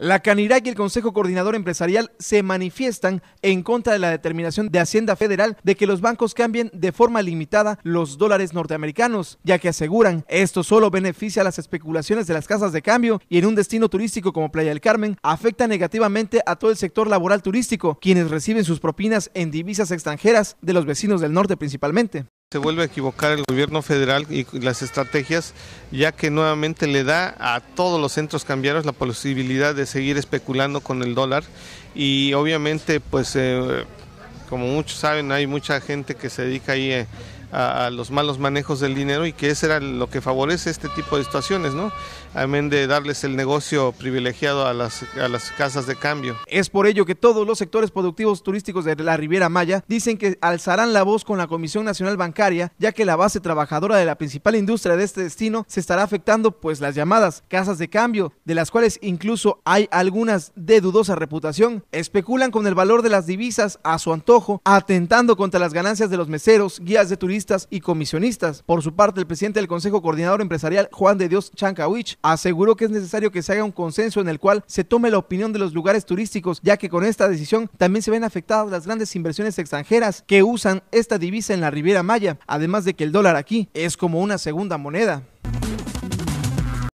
La Canirac y el Consejo Coordinador Empresarial se manifiestan en contra de la determinación de Hacienda Federal de que los bancos cambien de forma limitada los dólares norteamericanos, ya que aseguran esto solo beneficia a las especulaciones de las casas de cambio y en un destino turístico como Playa del Carmen afecta negativamente a todo el sector laboral turístico, quienes reciben sus propinas en divisas extranjeras de los vecinos del norte principalmente. Se vuelve a equivocar el gobierno federal y las estrategias, ya que nuevamente le da a todos los centros cambiarios la posibilidad de seguir especulando con el dólar. Y obviamente, pues, eh, como muchos saben, hay mucha gente que se dedica ahí eh, a, los malos manejos del dinero y que eso era lo que favorece este tipo de situaciones, ¿no? Amén de darles el negocio privilegiado a las, a las casas de cambio. Es por ello que todos los sectores productivos turísticos de la Riviera Maya dicen que alzarán la voz con la Comisión Nacional Bancaria, ya que la base trabajadora de la principal industria de este destino se estará afectando, pues las llamadas casas de cambio, de las cuales incluso hay algunas de dudosa reputación, especulan con el valor de las divisas a su antojo, atentando contra las ganancias de los meseros, guías de y comisionistas. Por su parte, el presidente del Consejo Coordinador Empresarial, Juan de Dios Chancawich, aseguró que es necesario que se haga un consenso en el cual se tome la opinión de los lugares turísticos, ya que con esta decisión también se ven afectadas las grandes inversiones extranjeras que usan esta divisa en la Riviera Maya, además de que el dólar aquí es como una segunda moneda.